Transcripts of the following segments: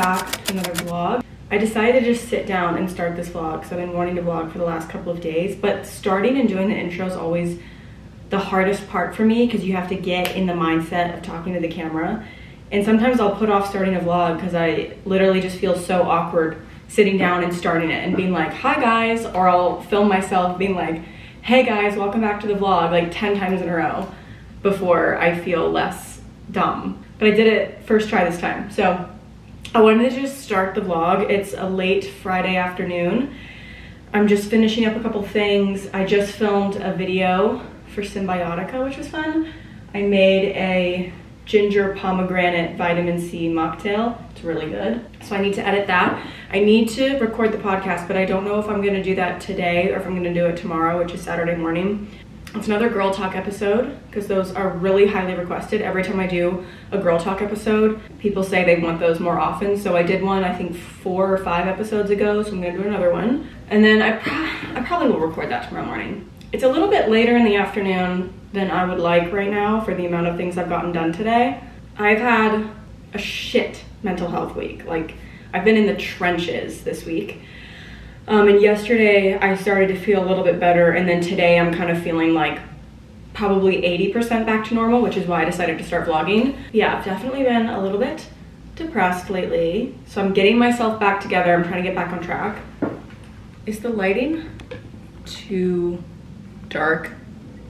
back to another vlog. I decided to just sit down and start this vlog because I've been wanting to vlog for the last couple of days, but starting and doing the intro is always the hardest part for me because you have to get in the mindset of talking to the camera. And sometimes I'll put off starting a vlog because I literally just feel so awkward sitting down and starting it and being like, hi guys, or I'll film myself being like, hey guys, welcome back to the vlog, like 10 times in a row before I feel less dumb. But I did it first try this time. So I wanted to just start the vlog. It's a late Friday afternoon. I'm just finishing up a couple things. I just filmed a video for Cymbiotika, which was fun. I made a ginger pomegranate vitamin C mocktail. It's really good. So I need to edit that. I need to record the podcast, but I don't know if I'm gonna do that today or if I'm gonna do it tomorrow, which is Saturday morning. It's another girl talk episode because those are really highly requested. Every time I do a girl talk episode, people say they want those more often. So I did one, I think four or five episodes ago. So I'm gonna do another one. And then I, pro I probably will record that tomorrow morning. It's a little bit later in the afternoon than I would like right now for the amount of things I've gotten done today. I've had a shit mental health week. Like I've been in the trenches this week. Um, and yesterday I started to feel a little bit better and then today I'm kind of feeling like probably 80% back to normal, which is why I decided to start vlogging. Yeah, I've definitely been a little bit depressed lately. So I'm getting myself back together. I'm trying to get back on track. Is the lighting too dark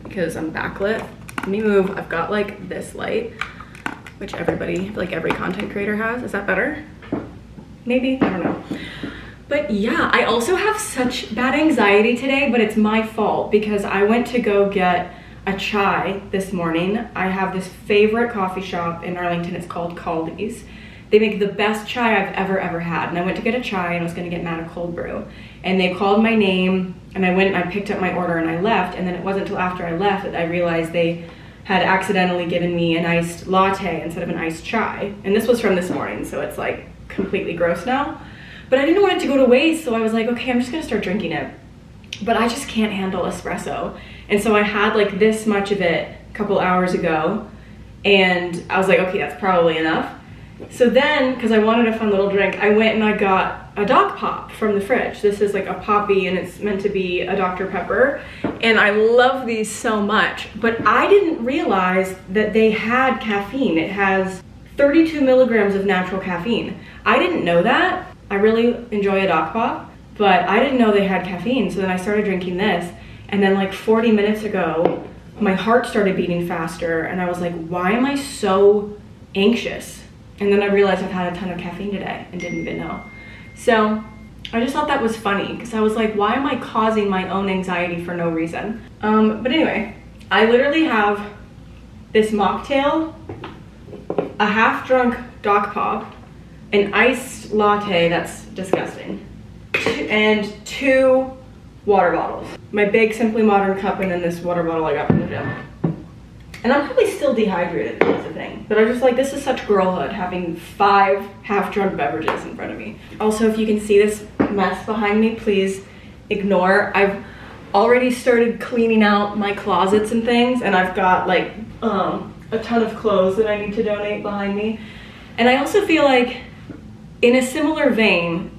because I'm backlit. Let me move. I've got like this light, which everybody, like every content creator has. Is that better? Maybe, I don't know. But yeah, I also have such bad anxiety today, but it's my fault because I went to go get a chai this morning. I have this favorite coffee shop in Arlington. It's called Kaldi's. They make the best chai I've ever, ever had. And I went to get a chai and I was gonna get mad a cold brew. And they called my name and I went and I picked up my order and I left. And then it wasn't until after I left that I realized they had accidentally given me an iced latte instead of an iced chai. And this was from this morning, so it's like completely gross now. But I didn't want it to go to waste, so I was like, okay, I'm just gonna start drinking it. But I just can't handle espresso. And so I had like this much of it a couple hours ago, and I was like, okay, that's probably enough. So then, because I wanted a fun little drink, I went and I got a Doc Pop from the fridge. This is like a Poppi and it's meant to be a Dr. Pepper. And I love these so much, but I didn't realize that they had caffeine. It has 32 milligrams of natural caffeine. I didn't know that. I really enjoy a Doc Pop, but I didn't know they had caffeine. So then I started drinking this. And then like 40 minutes ago, my heart started beating faster. And I was like, why am I so anxious? And then I realized I've had a ton of caffeine today and didn't even know. So I just thought that was funny because I was like, why am I causing my own anxiety for no reason? Um, but anyway, I literally have this mocktail, a half drunk Doc Pop, an iced latte that's disgusting, and two water bottles. My big Simply Modern cup and then this water bottle I got from the gym. And I'm probably still dehydrated, that's the thing. But I'm just like, this is such girlhood, having five half-drunk beverages in front of me. Also, if you can see this mess behind me, please ignore. I've already started cleaning out my closets and things, and I've got like um, a ton of clothes that I need to donate behind me. And I also feel like, in a similar vein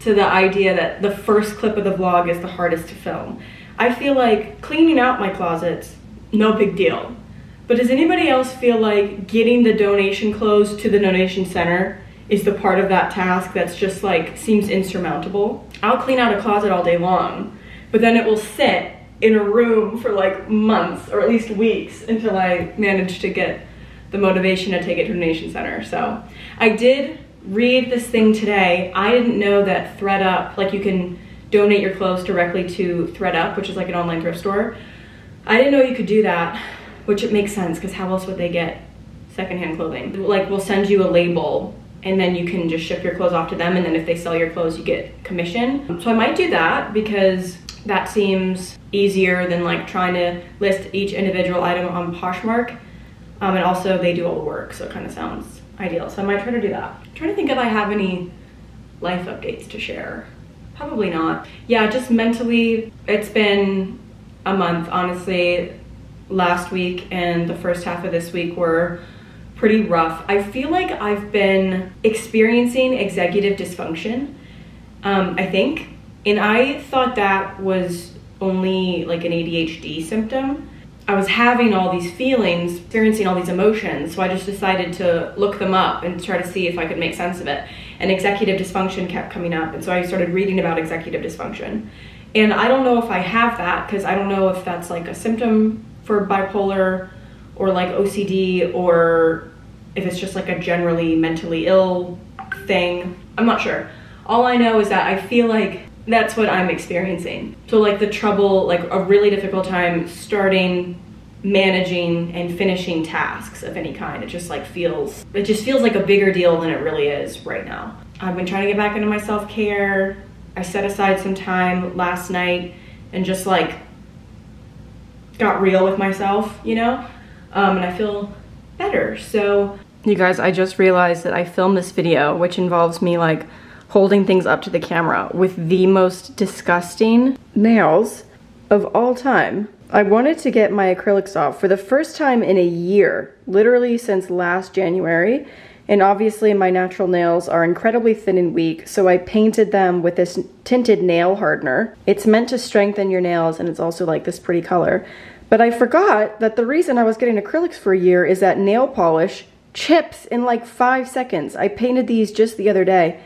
to the idea that the first clip of the vlog is the hardest to film, I feel like cleaning out my closets, no big deal but does anybody else feel like getting the donation clothes to the donation center is the part of that task that's just like seems insurmountable? I'll clean out a closet all day long, but then it will sit in a room for like months or at least weeks until I manage to get the motivation to take it to a donation center. So I did read this thing today. I didn't know that ThredUp, like you can donate your clothes directly to ThredUp, which is like an online thrift store. I didn't know you could do that which it makes sense because how else would they get secondhand clothing? Like we'll send you a label and then you can just ship your clothes off to them and then if they sell your clothes you get commission. So I might do that because that seems easier than like trying to list each individual item on Poshmark. Um, and also they do all the work so it kind of sounds ideal. So I might try to do that. I'm trying to think if I have any life updates to share. Probably not. Yeah, just mentally, it's been a month, honestly last week and the first half of this week were pretty rough. I feel like I've been experiencing executive dysfunction, um, I think. And I thought that was only like an ADHD symptom. I was having all these feelings, experiencing all these emotions, so I just decided to look them up and try to see if I could make sense of it. And executive dysfunction kept coming up, and so I started reading about executive dysfunction. And I don't know if I have that because I don't know if that's like a symptom for bipolar or like OCD or if it's just like a generally mentally ill thing. I'm not sure. All I know is that I feel like that's what I'm experiencing. So like the trouble, like a really difficult time starting managing and finishing tasks of any kind. It just like feels, it just feels like a bigger deal than it really is right now. I've been trying to get back into my self-care. I set aside some time last night and just like got real with myself, you know? Um, and I feel better. So you guys, I just realized that I filmed this video, which involves me like holding things up to the camera with the most disgusting nails of all time. I wanted to get my acrylics off for the first time in a year, literally since last January. And obviously my natural nails are incredibly thin and weak, so I painted them with this tinted nail hardener. It's meant to strengthen your nails and it's also like this pretty color. But I forgot that the reason I was getting acrylics for a year is that nail polish chips in like five seconds. I painted these just the other day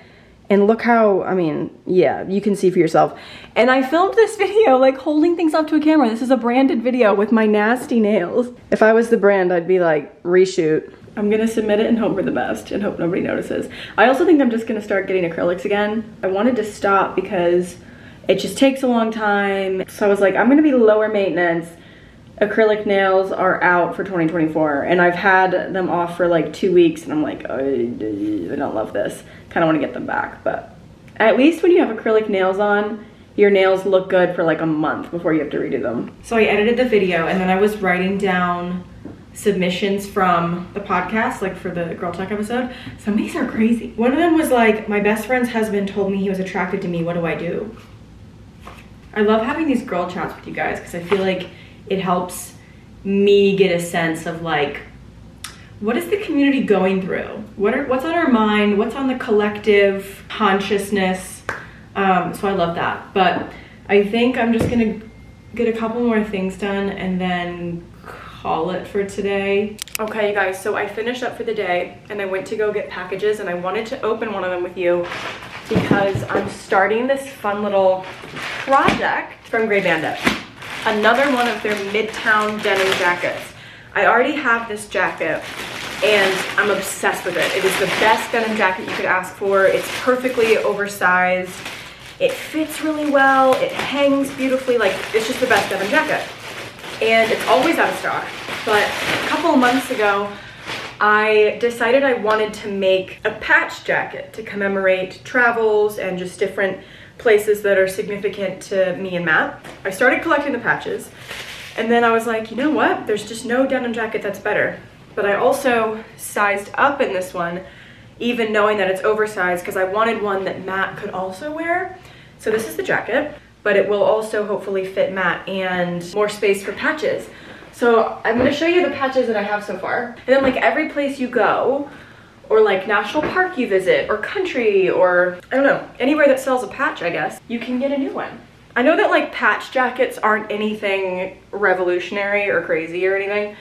and look how, I mean, yeah, you can see for yourself. And I filmed this video like holding things up to a camera. This is a branded video with my nasty nails. If I was the brand, I'd be like, reshoot. I'm gonna submit it and hope for the best and hope nobody notices. I also think I'm just gonna start getting acrylics again. I wanted to stop because it just takes a long time. So I was like, I'm gonna be lower maintenance acrylic nails are out for 2024 and I've had them off for like two weeks and I'm like, oh, I don't love this. Kind of want to get them back, but at least when you have acrylic nails on, your nails look good for like a month before you have to redo them. So I edited the video and then I was writing down submissions from the podcast, like for the Girl Talk episode. Some of these are crazy. One of them was like, my best friend's husband told me he was attracted to me. What do I do? I love having these girl chats with you guys because I feel like it helps me get a sense of like what is the community going through? What are what's on our mind? What's on the collective consciousness? Um, so i love that. But i think i'm just gonna get a couple more things done and then call it for today. Okay you guys so i finished up for the day and i went to go get packages and i wanted to open one of them with you because i'm starting this fun little project from Grey Bandit another one of their Midtown denim jackets. I already have this jacket and I'm obsessed with it. It is the best denim jacket you could ask for. It's perfectly oversized. It fits really well. It hangs beautifully. Like, it's just the best denim jacket. And it's always out of stock. But a couple months ago, I decided I wanted to make a patch jacket to commemorate travels and just different places that are significant to me and Matt. I started collecting the patches and then I was like, you know what? There's just no denim jacket that's better. But I also sized up in this one, even knowing that it's oversized because I wanted one that Matt could also wear. So this is the jacket, but it will also hopefully fit Matt and more space for patches. So I'm gonna show you the patches that I have so far. And then like every place you go, or like national park you visit or country or I don't know, anywhere that sells a patch, I guess, you can get a new one. I know that like patch jackets aren't anything revolutionary or crazy or anything,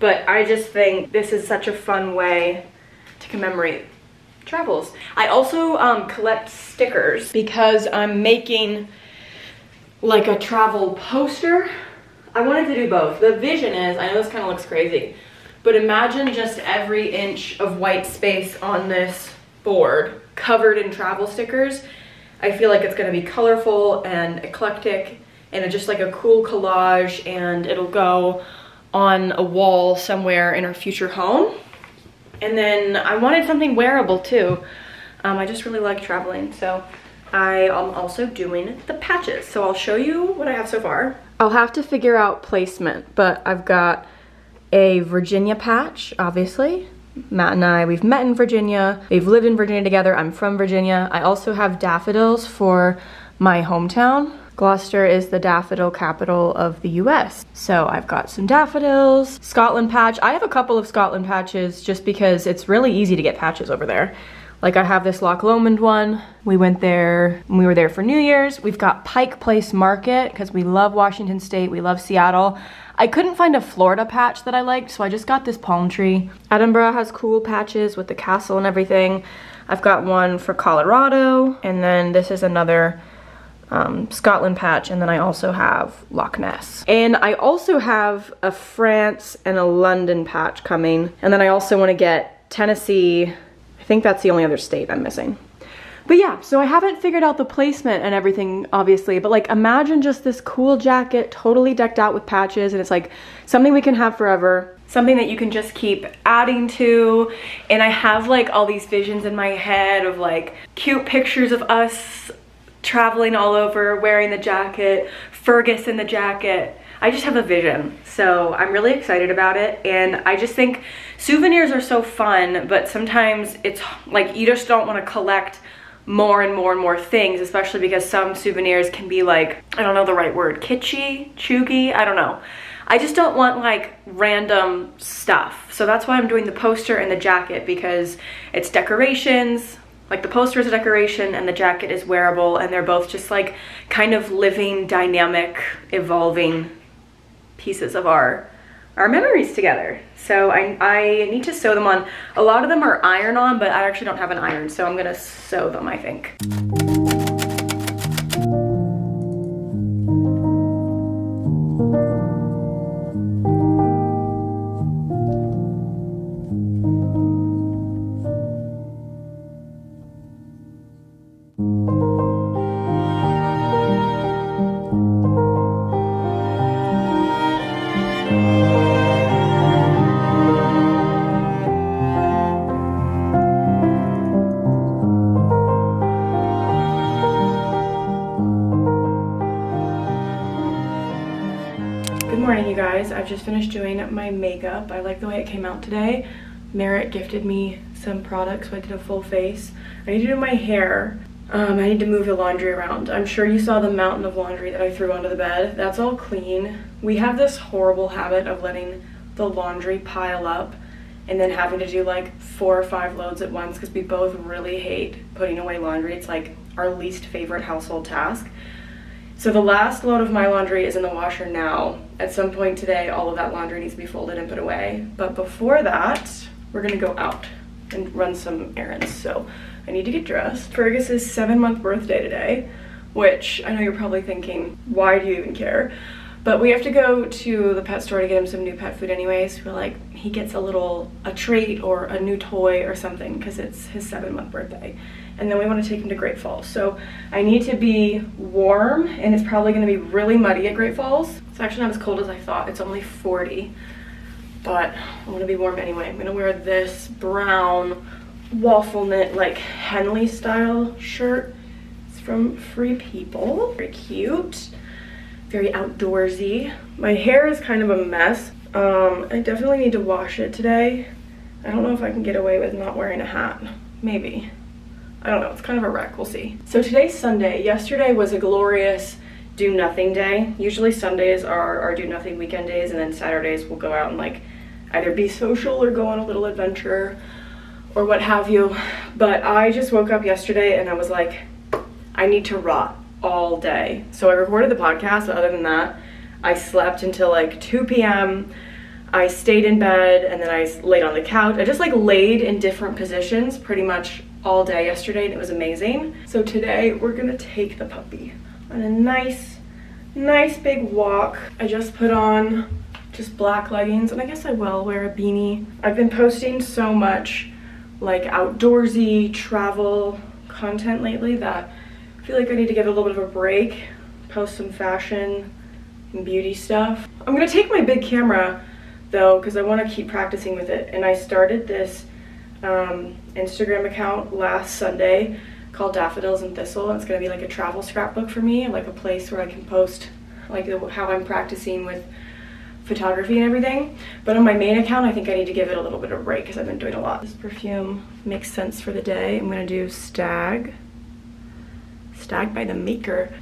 but I just think this is such a fun way to commemorate travels. I also um, collect stickers because I'm making like a travel poster. I wanted to do both. The vision is, I know this kind of looks crazy, but imagine just every inch of white space on this board covered in travel stickers. I feel like it's gonna be colorful and eclectic and just like a cool collage and it'll go on a wall somewhere in our future home. And then I wanted something wearable too. Um, I just really like traveling, so I am also doing the patches. So I'll show you what I have so far. I'll have to figure out placement, but I've got a Virginia patch, obviously. Matt and I, we've met in Virginia. We've lived in Virginia together. I'm from Virginia. I also have daffodils for my hometown. Gloucester is the daffodil capital of the US. So I've got some daffodils, Scotland patch. I have a couple of Scotland patches just because it's really easy to get patches over there. Like I have this Loch Lomond one. We went there we were there for New Year's. We've got Pike Place Market because we love Washington State, we love Seattle. I couldn't find a Florida patch that I liked, so I just got this palm tree. Edinburgh has cool patches with the castle and everything. I've got one for Colorado, and then this is another um, Scotland patch, and then I also have Loch Ness. And I also have a France and a London patch coming, and then I also want to get Tennessee I think that's the only other state I'm missing. But yeah, so I haven't figured out the placement and everything, obviously, but like imagine just this cool jacket, totally decked out with patches, and it's like something we can have forever, something that you can just keep adding to. And I have like all these visions in my head of like cute pictures of us traveling all over, wearing the jacket, Fergus in the jacket. I just have a vision. So I'm really excited about it. And I just think souvenirs are so fun, but sometimes it's like you just don't want to collect more and more and more things, especially because some souvenirs can be like, I don't know the right word, kitschy, chuggy, I don't know. I just don't want like random stuff. So that's why I'm doing the poster and the jacket because it's decorations, like the poster is a decoration and the jacket is wearable and they're both just like kind of living, dynamic, evolving pieces of our our memories together. So I, I need to sew them on. A lot of them are iron on, but I actually don't have an iron, so I'm gonna sew them, I think. Guys, I've just finished doing my makeup. I like the way it came out today. Merit gifted me some products, so I did a full face. I need to do my hair. Um, I need to move the laundry around. I'm sure you saw the mountain of laundry that I threw onto the bed. That's all clean. We have this horrible habit of letting the laundry pile up and then having to do like four or five loads at once because we both really hate putting away laundry. It's like our least favorite household task. So the last load of my laundry is in the washer now. At some point today, all of that laundry needs to be folded and put away. But before that, we're gonna go out and run some errands. So I need to get dressed. Fergus's seven month birthday today, which I know you're probably thinking, why do you even care? But we have to go to the pet store to get him some new pet food anyways. We're like, he gets a little, a treat or a new toy or something because it's his seven month birthday and then we want to take him to Great Falls. So I need to be warm and it's probably going to be really muddy at Great Falls. It's actually not as cold as I thought. It's only 40, but I'm going to be warm anyway. I'm going to wear this brown waffle knit like Henley style shirt. It's from Free People. Very cute. Very outdoorsy. My hair is kind of a mess. Um, I definitely need to wash it today. I don't know if I can get away with not wearing a hat. Maybe. I don't know, it's kind of a wreck, we'll see. So today's Sunday. Yesterday was a glorious do nothing day. Usually Sundays are our do nothing weekend days and then Saturdays we'll go out and like either be social or go on a little adventure or what have you. But I just woke up yesterday and I was like, I need to rot all day. So I recorded the podcast, but other than that, I slept until like 2 p.m. I stayed in bed and then I laid on the couch. I just like laid in different positions pretty much all day yesterday and it was amazing. So today we're gonna take the puppy on a nice, nice big walk. I just put on just black leggings and I guess I will wear a beanie. I've been posting so much like outdoorsy travel content lately that I feel like I need to give a little bit of a break, post some fashion and beauty stuff. I'm gonna take my big camera though because I want to keep practicing with it and I started this um, Instagram account last Sunday called Daffodils and Thistle. And it's gonna be like a travel scrapbook for me, like a place where I can post like how I'm practicing with photography and everything. But on my main account, I think I need to give it a little bit of a break because I've been doing a lot. This perfume makes sense for the day. I'm gonna do Stag. Stag by the Maker.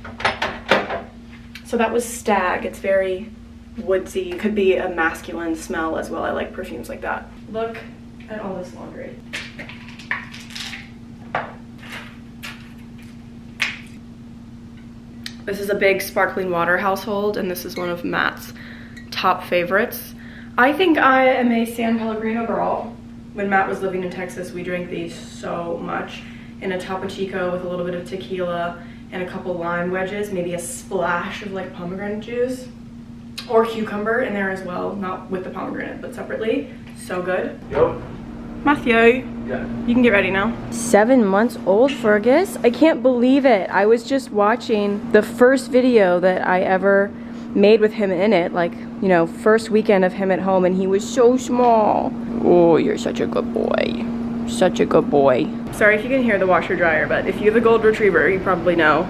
So that was Stag. It's very woodsy. Could be a masculine smell as well. I like perfumes like that. Look at all this laundry. This is a big sparkling water household and this is one of Matt's top favorites. I think I am a San Pellegrino girl. When Matt was living in Texas, we drank these so much in a Topo Chico with a little bit of tequila and a couple lime wedges, maybe a splash of like pomegranate juice or cucumber in there as well, not with the pomegranate, but separately. So good. Yep. Matthew. Yeah. You can get ready now. Seven months old, Fergus. I can't believe it. I was just watching the first video that I ever made with him in it, like, you know, first weekend of him at home, and he was so small. Oh, you're such a good boy. Such a good boy. Sorry if you can hear the washer dryer, but if you have a gold retriever, you probably know.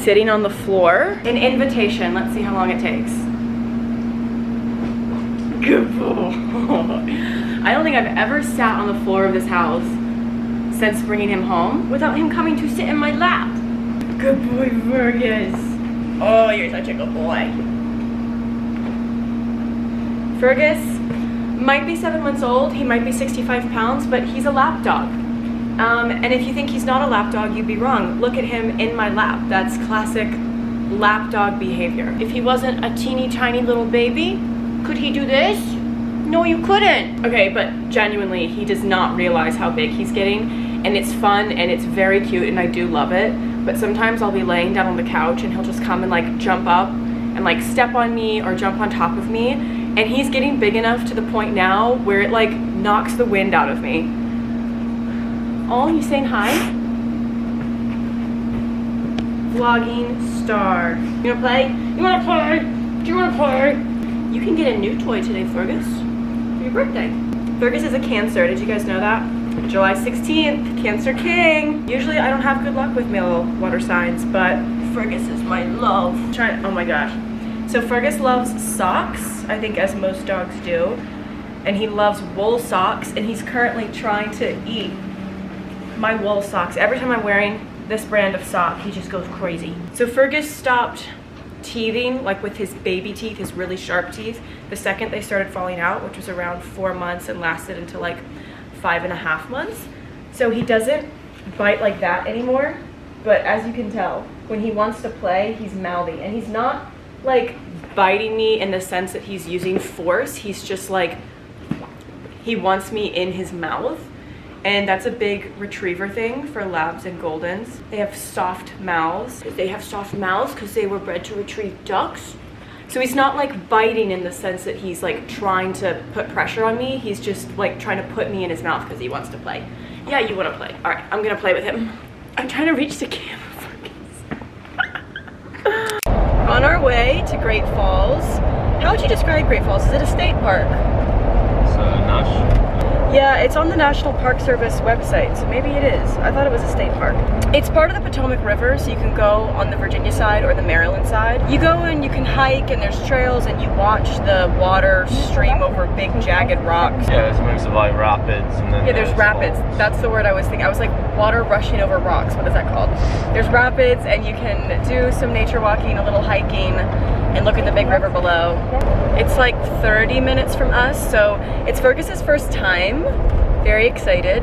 Sitting on the floor. An invitation. Let's see how long it takes. Good boy. I don't think I've ever sat on the floor of this house since bringing him home without him coming to sit in my lap. Good boy, Fergus. Oh, you're such a good boy. Fergus might be seven months old. He might be 65 pounds, but he's a lap dog. Um, and if you think he's not a lap dog, you'd be wrong. Look at him in my lap. That's classic lap dog behavior. If he wasn't a teeny tiny little baby, could he do this? No, you couldn't. Okay, but genuinely, he does not realize how big he's getting. And it's fun and it's very cute and I do love it. But sometimes I'll be laying down on the couch and he'll just come and like jump up and like step on me or jump on top of me. And he's getting big enough to the point now where it like knocks the wind out of me. Oh, you saying hi? Vlogging star. You wanna play? You wanna play? Do you wanna play? You can get a new toy today, Fergus, for your birthday. Fergus is a Cancer. Did you guys know that? July 16th, Cancer King. Usually I don't have good luck with male water signs, but Fergus is my love. Try, oh my gosh. So Fergus loves socks, I think as most dogs do. And he loves wool socks, and he's currently trying to eat my wool socks. Every time I'm wearing this brand of sock, he just goes crazy. So Fergus stopped teething, like with his baby teeth, his really sharp teeth, the second they started falling out, which was around four months and lasted until like five and a half months. So he doesn't bite like that anymore, but as you can tell, when he wants to play, he's mouthy. And he's not like biting me in the sense that he's using force, he's just like, he wants me in his mouth and that's a big retriever thing for labs and goldens. They have soft mouths. They have soft mouths because they were bred to retrieve ducks. So he's not like biting in the sense that he's like trying to put pressure on me. He's just like trying to put me in his mouth because he wants to play. Yeah, you want to play. All right, I'm gonna play with him. I'm trying to reach the camera. on our way to Great Falls. How would you describe Great Falls? Is it a state park? It's uh, Nash. Yeah, it's on the National Park Service website, so maybe it is. I thought it was a state park. It's part of the Potomac River, so you can go on the Virginia side or the Maryland side. You go and you can hike and there's trails and you watch the water stream over big jagged rocks. Yeah, it's mix of like rapids and then Yeah, there's rapids. falls. That's the word I was thinking. I was like, water rushing over rocks. What is that called? There's rapids, and you can do some nature walking, a little hiking, and look at the big river below. It's like 30 minutes from us, so it's Fergus's first time. Very excited.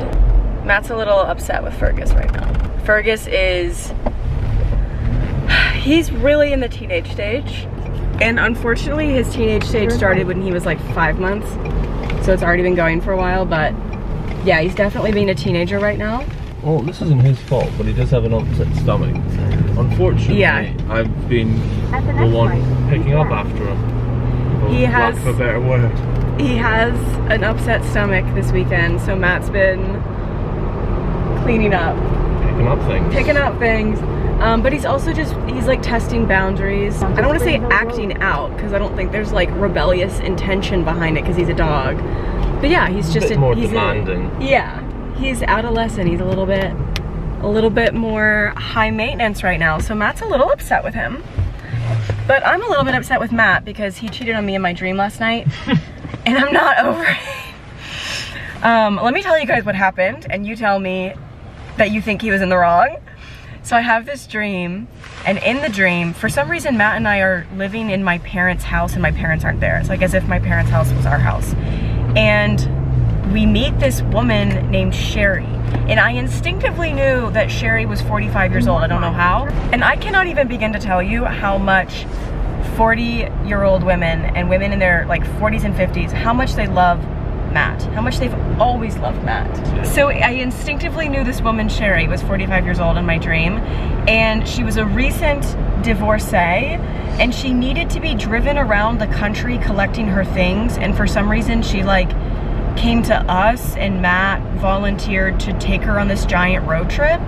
Matt's a little upset with Fergus right now. Fergus is, he's really in the teenage stage. And unfortunately, his teenage stage started when he was like five months. So it's already been going for a while, but yeah, he's definitely being a teenager right now. Well, this isn't his fault, but he does have an upset stomach. Unfortunately, Yeah. I've been the one picking up after him. For He lack has- of a better word. He has an upset stomach this weekend, so Matt's been cleaning up, Picking up things. picking up things. Um, but he's also just, he's like testing boundaries. I don't want to say acting out, because I don't think there's like rebellious intention behind it, because he's a dog. But yeah, he's just bit more he's demanding. yeah, he's adolescent. He's a little bit, a little bit more high maintenance right now. So Matt's a little upset with him. But I'm a little bit upset with Matt because he cheated on me in my dream last night and I'm not over it. Um, let me tell you guys what happened and you tell me that you think he was in the wrong. So I have this dream and in the dream, for some reason Matt and I are living in my parents' house and my parents aren't there. It's like as if my parents' house was our house. And we meet this woman named Sherry. And I instinctively knew that Sherry was 45 years old. I don't know how. And I cannot even begin to tell you how much 40 year old women and women in their like 40s and 50s, how much they love Matt, how much they've always loved Matt. So I instinctively knew this woman, Sherry, was 45 years old in my dream, and she was a recent divorcee, and she needed to be driven around the country collecting her things, and for some reason she like came to us and Matt volunteered to take her on this giant road trip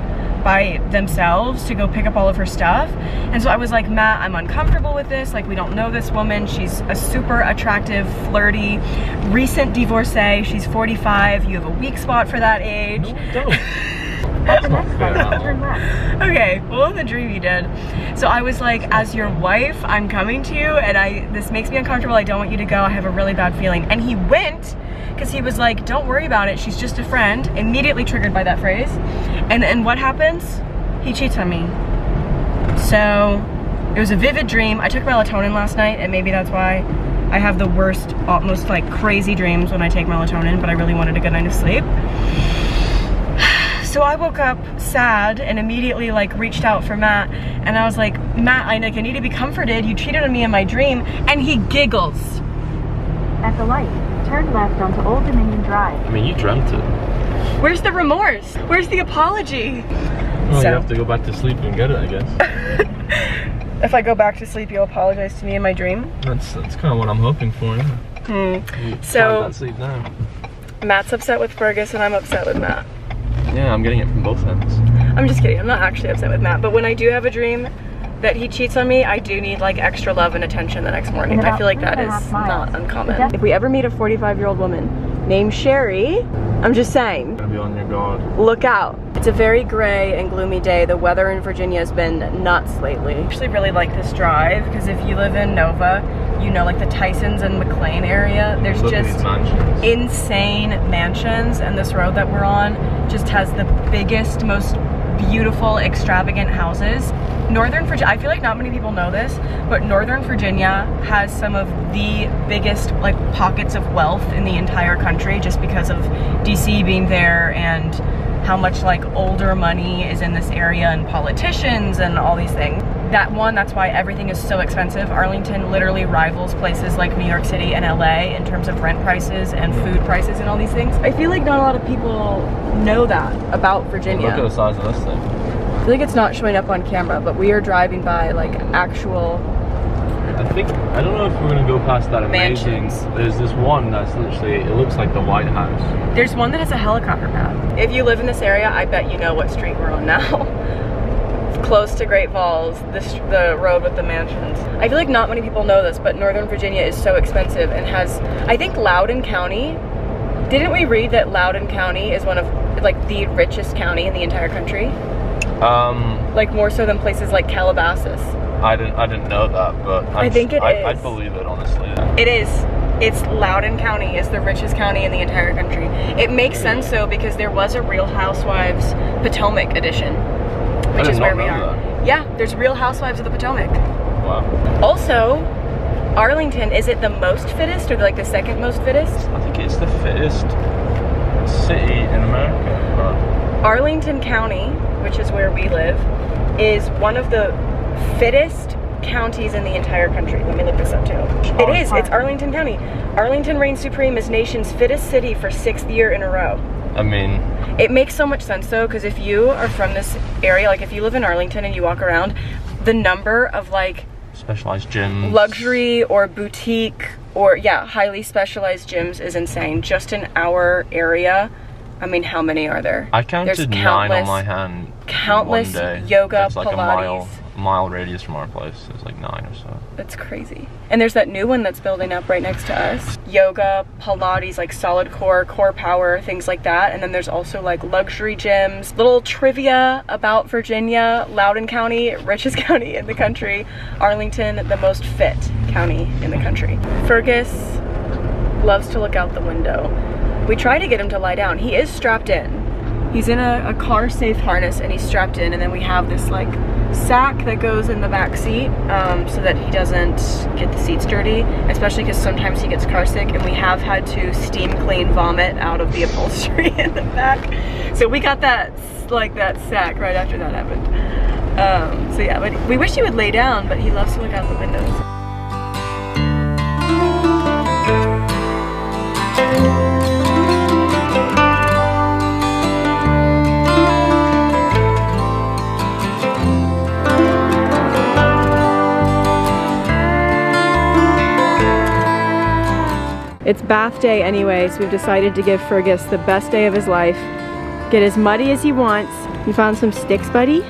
by themselves to go pick up all of her stuff. And so I was like, Matt, I'm uncomfortable with this. Like, we don't know this woman. She's a super attractive, flirty, recent divorcee. She's 45. You have a weak spot for that age. No, don't. That's not fair. Okay, well in the dream you did. So I was like, as your wife, I'm coming to you and I this makes me uncomfortable. I don't want you to go. I have a really bad feeling. And he went because he was like, don't worry about it. She's just a friend. Immediately triggered by that phrase. And then what happens? He cheats on me. So it was a vivid dream. I took melatonin last night and maybe that's why I have the worst, uh, most like crazy dreams when I take melatonin, but I really wanted a good night of sleep. So I woke up sad and immediately like reached out for Matt and I was like, Matt, I, like, I need to be comforted. You cheated on me in my dream. And he giggles. At the light, turn left onto Old Dominion Drive. I mean, you dreamt it. Where's the remorse? Where's the apology? Well, So- you have to go back to sleep and get it, I guess. If I go back to sleep, you'll apologize to me in my dream. That's that's kind of what I'm hoping for. Yeah. Hmm. So- find that sleep now. Matt's upset with Fergus and I'm upset with Matt. Yeah, I'm getting it from both ends. I'm just kidding. I'm not actually upset with Matt. But when I do have a dream that he cheats on me, I do need like extra love and attention the next morning. I feel like that is not uncommon. If we ever meet a 45 year old woman named Sherry, I'm just saying, Gonna be on your guard. look out. It's a very gray and gloomy day. The weather in Virginia has been nuts lately. I actually really like this drive because if you live in Nova, you know like the Tysons and McLean area, there's Look just mansions. insane mansions and this road that we're on just has the biggest most beautiful extravagant houses. Northern virginia i feel like not many people know this but northern virginia has some of the biggest like pockets of wealth in the entire country just because of dc being there and how much like older money is in this area and politicians and all these things that one that's why everything is so expensive arlington literally rivals places like new york city and la in terms of rent prices and food prices and all these things i feel like not a lot of people know that about virginia Look at the size of this thing. I feel like it's not showing up on camera, but we are driving by like actual I think I don't know if we're gonna go past that amazing. Mansions. There's this one that's literally it looks like the White House. There's one that has a helicopter pad. If you live in this area, I bet you know what street we're on now. Close to Great Falls, this the road with the mansions. I feel like not many people know this, but Northern Virginia is so expensive and has I think Loudoun County. Didn't we read that Loudoun County is one of like the richest county in the entire country? Um, Like more so than places like Calabasas. I didn't I didn't know that, but I'm I think it I, believe it honestly. Yeah. It is. It's Loudoun County is the richest county in the entire country. It makes sense though because there was a Real Housewives Potomac edition, which is where we are. Yeah, there's Real Housewives of the Potomac. Wow. Also, Arlington is it the most fittest or like the second most fittest? I think it's the fittest city in America. But Arlington County, which is where we live, is one of the fittest counties in the entire country. Let me look this up too. It is. It's Arlington County. Arlington reigns supreme as nation's fittest city for sixth year in a row. I mean, It makes so much sense though, because if you are from this area, like if you live in Arlington and you walk around, the number of like specialized gyms. luxury or boutique or yeah, highly specialized gyms is insane. Just in our area, I mean, how many are there? I counted There's nine on my hand. countless yoga, That's like Pilates. Mile radius from our place. There's like nine or so. That's crazy. And there's that new one that's building up right next to us. Yoga, Pilates, like solid core, core power, things like that. And then there's also like luxury gyms. Little trivia about Virginia, Loudoun County, richest county in the country. Arlington, the most fit county in the country. Fergus loves to look out the window. We try to get him to lie down. He is strapped in. He's in a, a car safe harness and he's strapped in and then we have this like sack that goes in the back seat um, so that he doesn't get the seats dirty, especially because sometimes he gets car sick and we have had to steam clean vomit out of the upholstery in the back. So we got that like that sack right after that happened. Um, so yeah, but we wish he would lay down, but he loves to look out the windows. It's bath day anyway, so we've decided to give Fergus the best day of his life. Get as muddy as he wants. You found some sticks, buddy?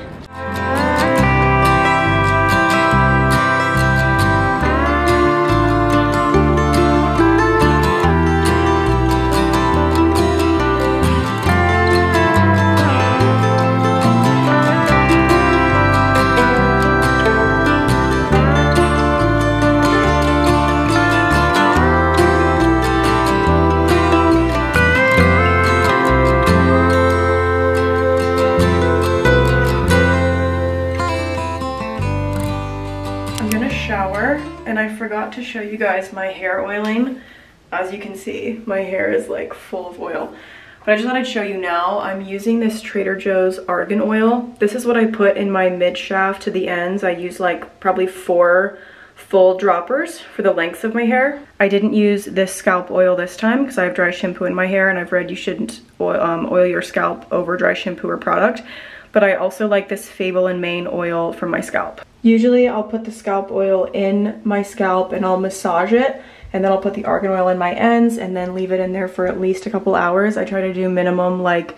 Show you guys my hair oiling. As you can see, my hair is like full of oil. But I just thought I'd show you now. I'm using this Trader Joe's argan oil. This is what I put in my mid shaft to the ends. I use like probably four full droppers for the lengths of my hair. I didn't use this scalp oil this time because I have dry shampoo in my hair and I've read you shouldn't oil, um, oil your scalp over dry shampoo or product. But I also like this Fable and Mane oil for my scalp. Usually I'll put the scalp oil in my scalp and I'll massage it and then I'll put the argan oil in my ends and then leave it in there for at least a couple hours. I try to do minimum like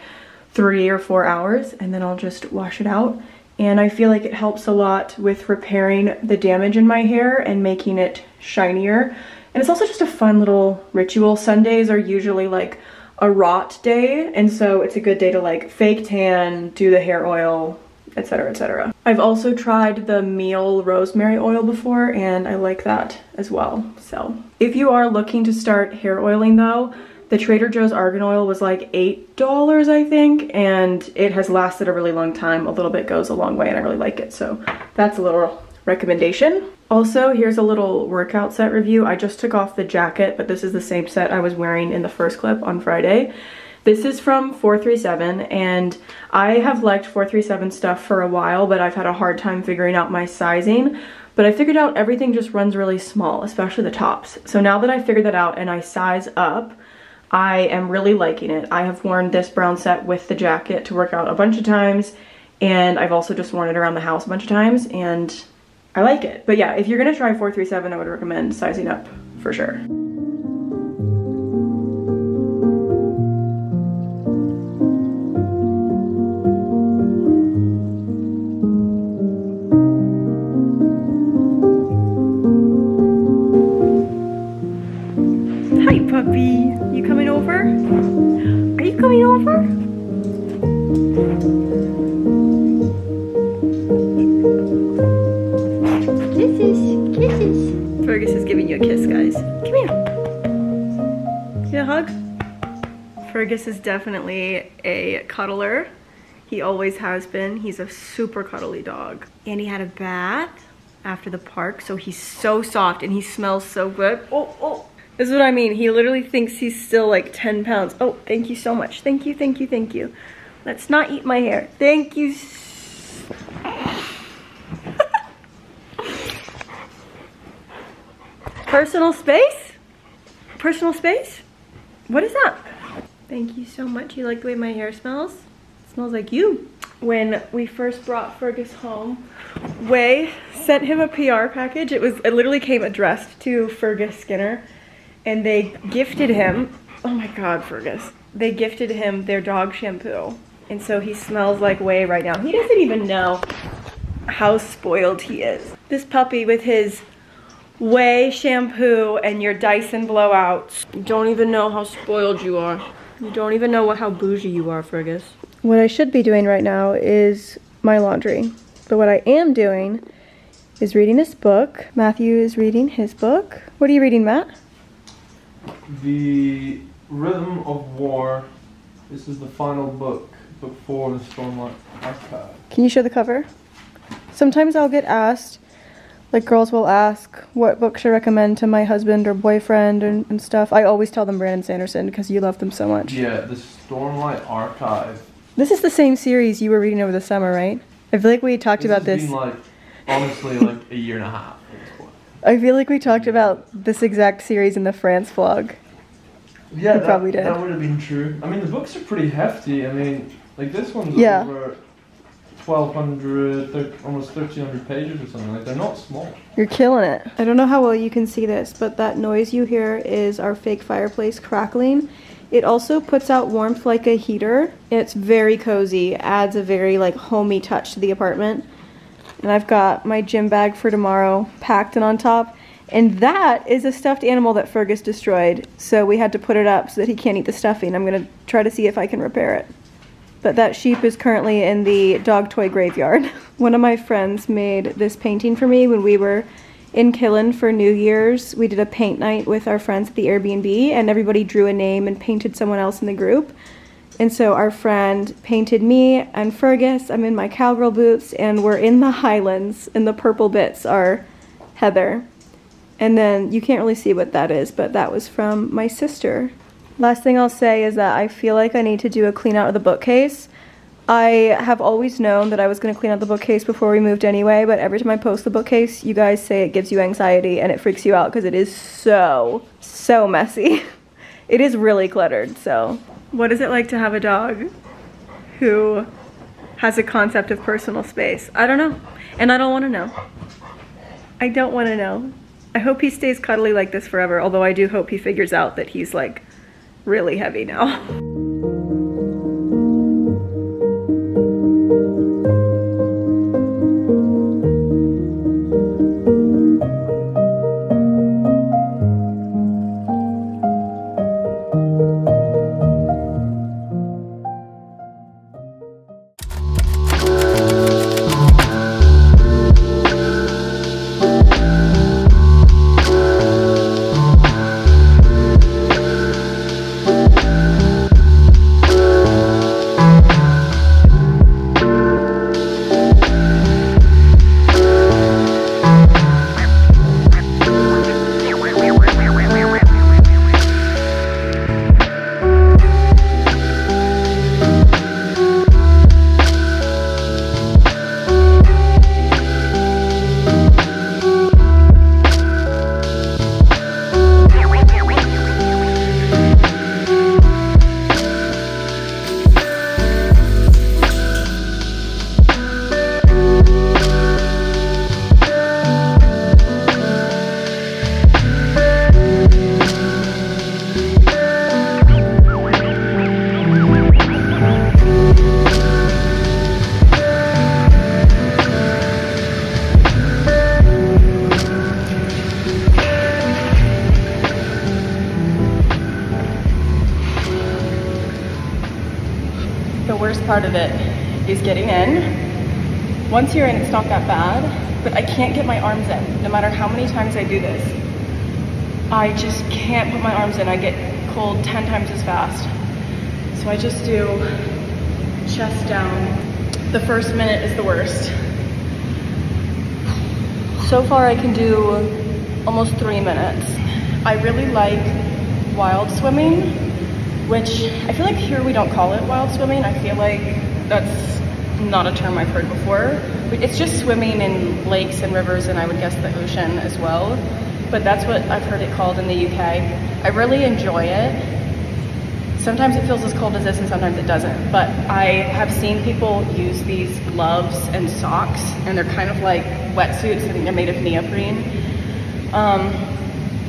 three or four hours and then I'll just wash it out. And I feel like it helps a lot with repairing the damage in my hair and making it shinier. And it's also just a fun little ritual. Sundays are usually like a rot day and so it's a good day to like fake tan, do the hair oil, etc etc. I've also tried the Mielle rosemary oil before and I like that as well. So if you are looking to start hair oiling though, the Trader Joe's argan oil was like $8 I think and it has lasted a really long time. A little bit goes a long way and I really like it. So that's a little recommendation. Also, here's a little workout set review. I just took off the jacket, but this is the same set I was wearing in the first clip on Friday. This is from 437 and I have liked 437 stuff for a while, but I've had a hard time figuring out my sizing. But I figured out everything just runs really small, especially the tops. So now that I figured that out and I size up, I am really liking it. I have worn this brown set with the jacket to work out a bunch of times and I've also just worn it around the house a bunch of times and I like it. But yeah, if you're gonna try 437, I would recommend sizing up for sure. You a kiss, guys. Come here. You a hug? Fergus is definitely a cuddler. He always has been. He's a super cuddly dog. And he had a bath after the park, so he's so soft and he smells so good. Oh, oh. This is what I mean. He literally thinks he's still like 10 pounds. Oh, thank you so much. Thank you, thank you, thank you. Let's not eat my hair. Thank you. Personal space? Personal space? What is that? Thank you so much. You like the way my hair smells? It smells like you. When we first brought Fergus home, OUAI sent him a PR package. It was it literally came addressed to Fergus Skinner and they gifted him, oh my god, Fergus. They gifted him their dog shampoo. And so he smells like OUAI right now. He doesn't even know. how spoiled he is. This puppy with his OUAI shampoo and your Dyson blowouts. You don't even know how spoiled you are. You don't even know what how bougie you are, Fergus. What I should be doing right now is my laundry. But what I am doing is reading this book. Matthew is reading his book. What are you reading, Matt? The Rhythm of War. This is the final book, book four of the Stormlight Archive. Can you show the cover? Sometimes I'll get asked like girls will ask what book should I recommend to my husband or boyfriend and, and stuff. I always tell them Brandon Sanderson because you love them so much. Yeah, the Stormlight Archive. This is the same series you were reading over the summer, right? I feel like we talked This about this. Been like honestly like a year and a half. at this point. I feel like we talked about this exact series in the France vlog. Yeah, You that, probably did. That would have been true. I mean, the books are pretty hefty. I mean, like this one's Yeah. over 1,200, thir- almost 1,300 pages or something. Like they're not small. You're killing it. I don't know how well you can see this, but that noise you hear is our fake fireplace crackling. It also puts out warmth like a heater. It's very cozy, adds a very like homey touch to the apartment. And I've got my gym bag for tomorrow packed and on top. And that is a stuffed animal that Fergus destroyed. So we had to put it up so that he can't eat the stuffing. I'm gonna try to see if I can repair it. But that sheep is currently in the dog toy graveyard. One of my friends made this painting for me when we were in Killin for New Year's. We did a paint night with our friends at the Airbnb, and everybody drew a name and painted someone else in the group. And so our friend painted me and Fergus. I'm in my cowgirl boots, and we're in the Highlands, and the purple bits are Heather. And then you can't really see what that is, but that was from my sister. Last thing I'll say is that I feel like I need to do a clean out of the bookcase. I have always known that I was going to clean out the bookcase before we moved anyway, but every time I post the bookcase, you guys say it gives you anxiety and it freaks you out because it is so, so messy. It is really cluttered, so. What is it like to have a dog who has a concept of personal space? I don't know. And I don't want to know. I don't want to know. I hope he stays cuddly like this forever, although I do hope he figures out that he's like really heavy now. Not that bad, but I can't get my arms in, no matter how many times I do this. I just can't put my arms in. I get cold 10 times as fast. So I just do chest down. The first minute is the worst. So far I can do almost three minutes. I really like wild swimming, which I feel like here we don't call it wild swimming. I feel like that's not a term I've heard before. It's just swimming in lakes and rivers and I would guess the ocean as well. But that's what I've heard it called in the UK. I really enjoy it. Sometimes it feels as cold as this and sometimes it doesn't. But I have seen people use these gloves and socks and they're kind of like wetsuits. Think they're made of neoprene. Um,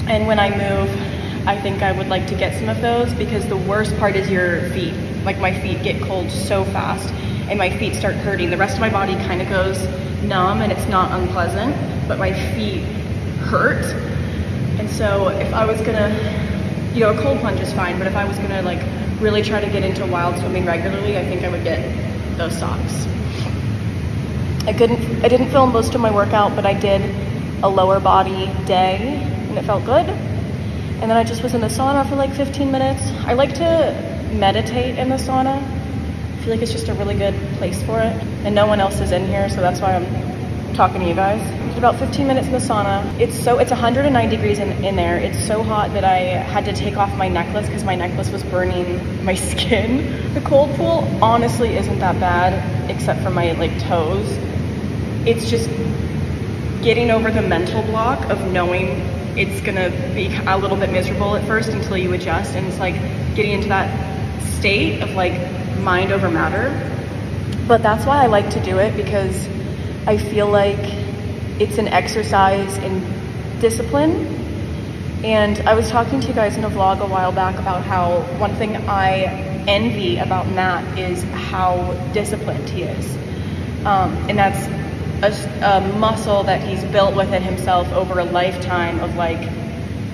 and when I move, I think I would like to get some of those because the worst part is your feet. Like my feet get cold so fast. And my feet start hurting. The rest of my body kind of goes numb and it's not unpleasant, but my feet hurt. And so if I was gonna, you know, a cold plunge is fine, but if I was gonna like really try to get into wild swimming regularly, I think I would get those socks. I couldn't, I didn't film most of my workout, but I did a lower body day and it felt good. And then I just was in the sauna for like 15 minutes. I like to meditate in the sauna. I feel like it's just a really good place for it. And no one else is in here, so that's why I'm talking to you guys. Did about 15 minutes in the sauna. It's so, it's 109 degrees in, in there. It's so hot that I had to take off my necklace because my necklace was burning my skin. The cold pool honestly isn't that bad, except for my like toes it's just getting over the mental block of knowing it's gonna be a little bit miserable at first until you adjust and it's like getting into that state of like mind over matter. But that's why I like to do it because I feel like it's an exercise in discipline. And I was talking to you guys in a vlog a while back about how one thing I envy about Matt is how disciplined he is. Um, and that's a, a muscle that he's built within himself over a lifetime of like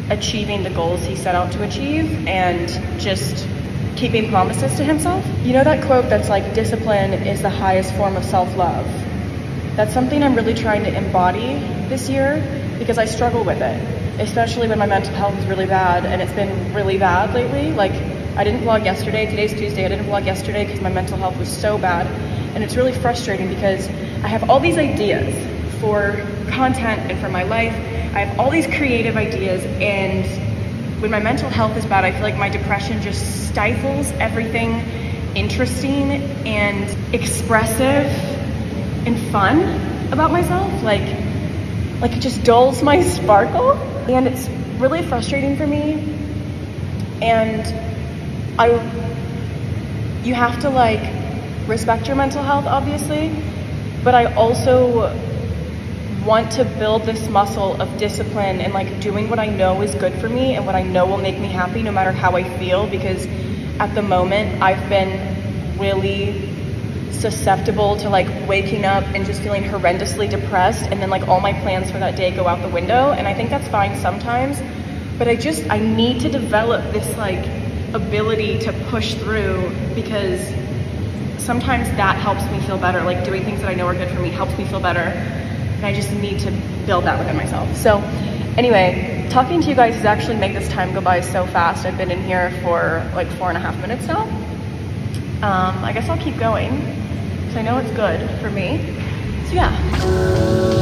achieving the goals he set out to achieve and just keeping promises to himself. You know that quote that's like, discipline is the highest form of self love? That's something I'm really trying to embody this year because I struggle with it, especially when my mental health is really bad and it's been really bad lately. Like, I didn't vlog yesterday, today's Tuesday, I didn't vlog yesterday because my mental health was so bad. And it's really frustrating because I have all these ideas for content and for my life. I have all these creative ideas and when my mental health is bad, I feel like my depression just stifles everything interesting and expressive and fun about myself. Like, like it just dulls my sparkle and it's really frustrating for me. And I, you have to like respect your mental health, obviously, but I also want to build this muscle of discipline and like doing what I know is good for me and what I know will make me happy no matter how I feel because at the moment I've been really susceptible to like waking up and just feeling horrendously depressed and then like all my plans for that day go out the window and I think that's fine sometimes but I just I need to develop this like ability to push through because sometimes that helps me feel better. Like doing things that I know are good for me helps me feel better. And I just need to build that within myself. So anyway, talking to you guys has actually made this time go by so fast. I've been in here for like four and a half minutes now. Um, I guess I'll keep going because I know it's good for me. So yeah.